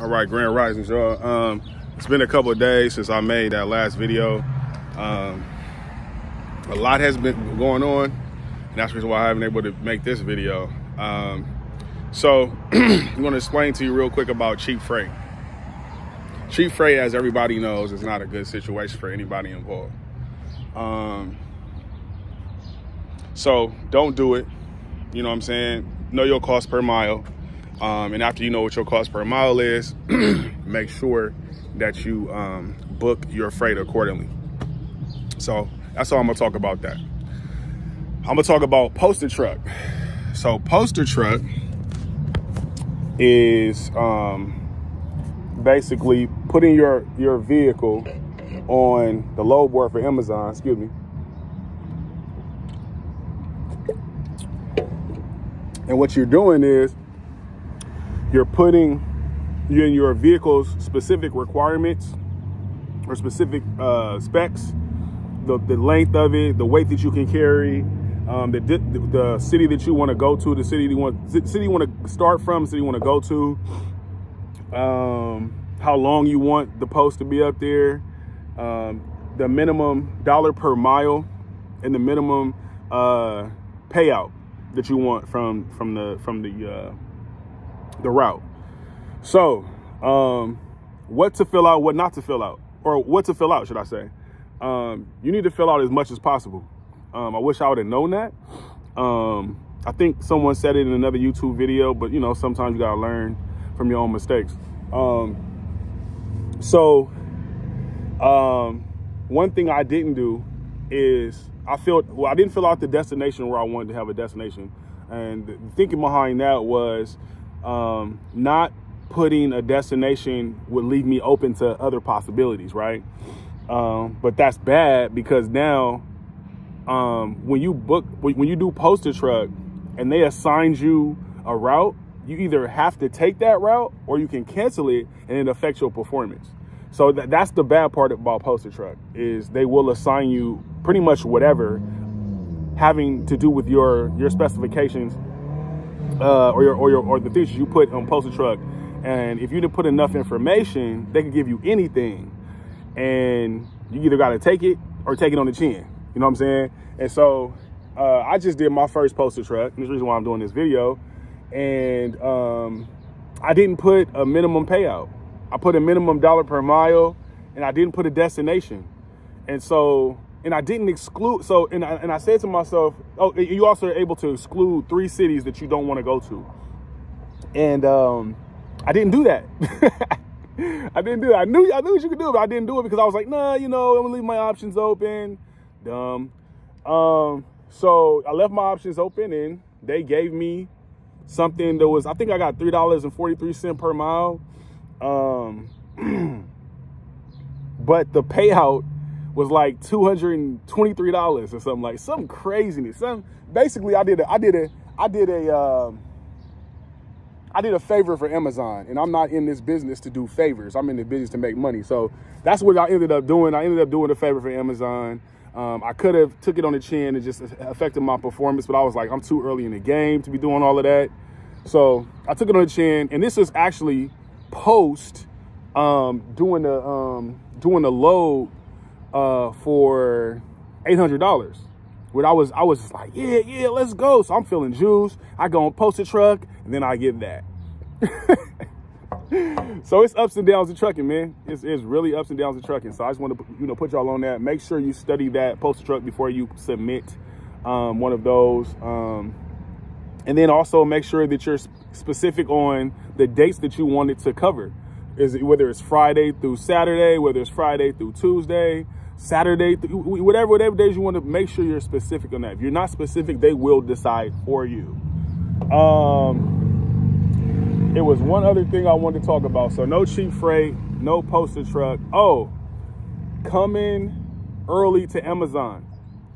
All right, Grand Rising, y'all. Um, it's been a couple of days since I made that last video. Um, a lot has been going on, and that's the reason why I haven't been able to make this video. Um, so I'm to explain to you real quick about cheap freight. Cheap freight, as everybody knows, is not a good situation for anybody involved. Um, so don't do it. You know what I'm saying? Know your cost per mile. Um, and after you know what your cost per mile is, make sure that you um, book your freight accordingly. So that's all I'm gonna talk about that. I'm gonna talk about post a truck. So post a truck is um, basically putting your your vehicle on the load board for Amazon. Excuse me. And what you're doing is you're putting in your vehicle's specific requirements or specific uh, specs, the, the length of it, the weight that you can carry, um, the, the city that you want to go to, the city you want city you want to start from, city you want to go to, um, how long you want the post to be up there, um, the minimum dollar per mile, and the minimum uh, payout that you want from from the from the uh, the route. So, um, what to fill out, what not to fill out, or what to fill out, should I say? Um, you need to fill out as much as possible. Um, I wish I would have known that. Um, I think someone said it in another YouTube video, but you know, sometimes you gotta learn from your own mistakes. Um, so, um, one thing I didn't do is I felt well, I didn't fill out the destination where I wanted to have a destination, and thinking behind that was um, not putting a destination would leave me open to other possibilities, right? Um, but that's bad because now, um, when you book, when you do post a truck, and they assign you a route, you either have to take that route or you can cancel it, and it affects your performance. So th- that's the bad part about post a truck is they will assign you pretty much whatever having to do with your your specifications uh, or your or your or the features you put on post a truck. And if you didn't put enough information, they can give you anything, and you either got to take it or take it on the chin. You know what I'm saying? And so uh, I just did my first post a truck. And the reason why I'm doing this video, and um, I didn't put a minimum payout. I put a minimum dollar per mile, and I didn't put a destination. And so and I didn't exclude. So, and I, and I said to myself, oh, you also are able to exclude three cities that you don't want to go to. And um, I didn't do that. I didn't do that. I knew I knew what you could do, but I didn't do it because I was like, nah, you know, I'm gonna leave my options open. Dumb. Um, so I left my options open, and they gave me something that was, I think I got three dollars and forty three cent per mile. Um, but the payout was like $223 or something like some craziness. Some basically I did a I did a I did a um, I did a favor for Amazon and I'm not in this business to do favors. I'm in the business to make money. So that's what I ended up doing. I ended up doing a favor for Amazon. Um, I could have took it on the chin and just affected my performance, but I was like, I'm too early in the game to be doing all of that. So I took it on the chin, and this is actually post um, doing the um, doing the load uh, for eight hundred dollars. What I was, I was just like, yeah, yeah, let's go. So I'm feeling juice. I go and post a truck, and then I get that. so it's ups and downs of trucking, man. It's, it's really ups and downs of trucking. So I just want to, you know, put y'all on that. Make sure you study that post a truck before you submit um, one of those. Um, and then also make sure that you're specific on the dates that you want it to cover. Is it, whether it's Friday through Saturday, whether it's Friday through Tuesday, Saturday, whatever, whatever days you want to make sure you're specific on that. If you're not specific, they will decide for you. Um, it was one other thing I wanted to talk about. So no cheap freight, no postal truck. Oh, coming early to Amazon.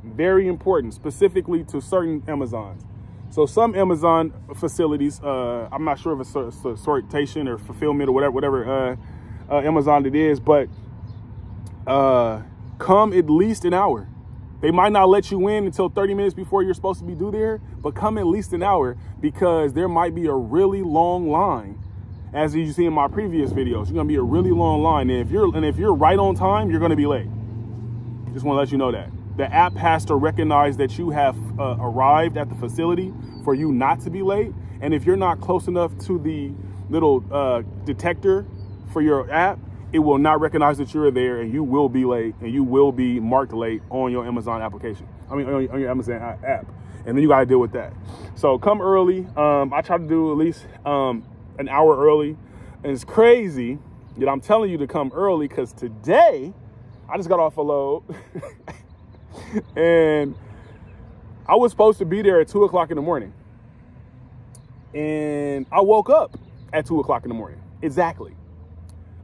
Very important, specifically to certain Amazons. So some Amazon facilities, uh, I'm not sure if it's sortation or fulfillment or whatever, whatever uh, uh, Amazon it is, but uh, come at least an hour. They might not let you in until 30 minutes before you're supposed to be due there, but come at least an hour because there might be a really long line. as you see in my previous videos. You're gonna be a really long line, and if you're and if you're right on time, you're gonna be late. Just want to let you know that the app has to recognize that you have uh, arrived at the facility for you not to be late. And if you're not close enough to the little uh, detector for your app, it will not recognize that you're there and you will be late and you will be marked late on your Amazon application. I mean, on your Amazon app. And then you got to deal with that. So come early. Um, I try to do at least um, an hour early. And it's crazy that I'm telling you to come early because today I just got off a load. and I was supposed to be there at two o'clock in the morning. And I woke up at two o'clock in the morning. Exactly.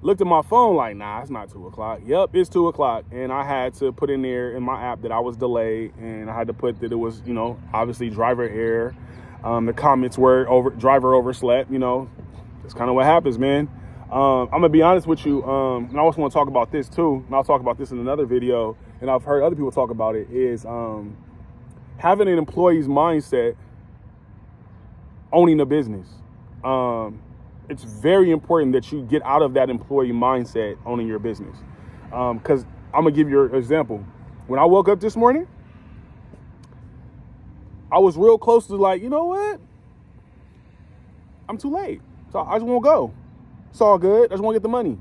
Looked at my phone like, nah, it's not two o'clock. Yep, it's two o'clock. And I had to put in there in my app that I was delayed. And I had to put that it was, you know, obviously driver error. Um, the comments were over driver overslept, you know. That's kind of what happens, man. Um, I'm gonna be honest with you, um, and I also want to talk about this too, and I'll talk about this in another video, and I've heard other people talk about it, is um, having an employee's mindset owning a business. Um, it's very important that you get out of that employee mindset owning your business. Because um, I'm gonna give you an example. When I woke up this morning, I was real close to like, you know what? I'm too late. So I just won't go. It's all good. I just want to get the money.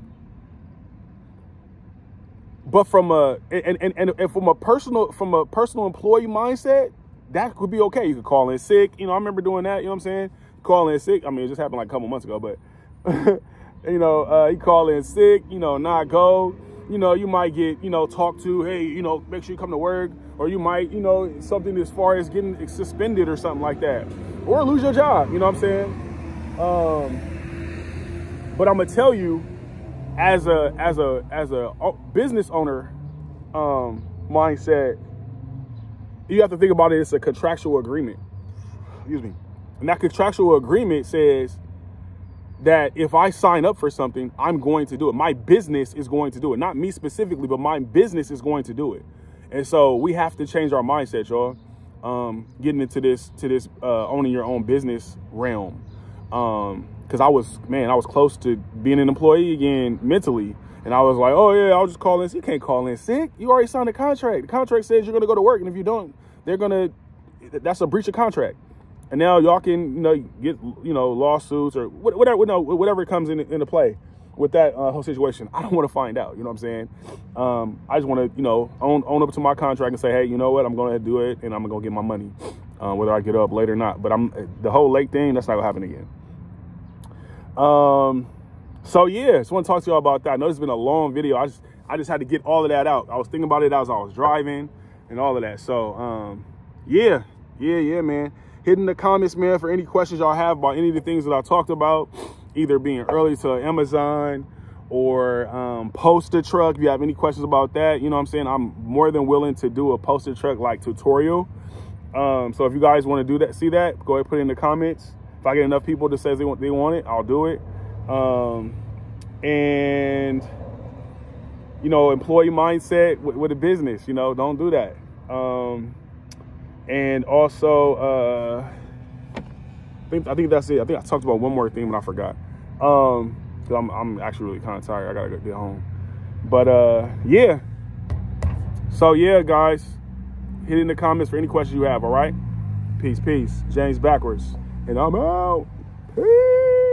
But from a and, and, and, and from a personal from a personal employee mindset, that could be okay. You could call in sick. You know, I remember doing that. You know what I'm saying? Calling in sick. I mean, it just happened like a couple months ago, but you know, uh, you call in sick. You know, not go. You know, you might get you know talked to. Hey, you know, make sure you come to work, or you might you know something as far as getting suspended or something like that, or lose your job. You know what I'm saying? Um, but I'm gonna tell you, as a as a as a business owner um, mindset, you have to think about it. It's a contractual agreement. Excuse me. And that contractual agreement says that if I sign up for something, I'm going to do it. My business is going to do it. Not me specifically, but my business is going to do it. And so we have to change our mindset, y'all. Um, getting into this to this uh, owning your own business realm. Um, because I was, man, I was close to being an employee again mentally. And I was like, oh, yeah, I'll just call in. You can't call in sick. You already signed a contract. The contract says you're going to go to work. And if you don't, they're going to, that's a breach of contract. And now y'all can, you know, get, you know, lawsuits or whatever, whatever comes in, into play with that uh, whole situation. I don't want to find out. You know what I'm saying? Um, I just want to, you know, own, own up to my contract and say, hey, you know what? I'm going to do it and I'm going to get my money, uh, whether I get up late or not. But I'm the whole late thing, that's not to happen again. Um, so yeah, just want to talk to y'all about that. I know it's been a long video. I just I just had to get all of that out. I was thinking about it as I was driving and all of that. So um, yeah, yeah, yeah, man. Hit in the comments, man, for any questions y'all have about any of the things that I talked about, either being early to Amazon or um, post a truck. If you have any questions about that, you know what I'm saying? I'm more than willing to do a post a truck like tutorial. Um, so if you guys want to do that, see that, go ahead put it in the comments. If I get enough people that says they want they want it, I'll do it. Um, and you know, employee mindset with, with, a business. You know, don't do that. Um, and also, uh, I think I think that's it. I think I talked about one more thing, but I forgot. Um, I'm I'm actually really kind of tired. I gotta get home. But uh, yeah. So yeah, guys, hit in the comments for any questions you have. All right. Peace, peace. James backwards. And I'm out. Peace.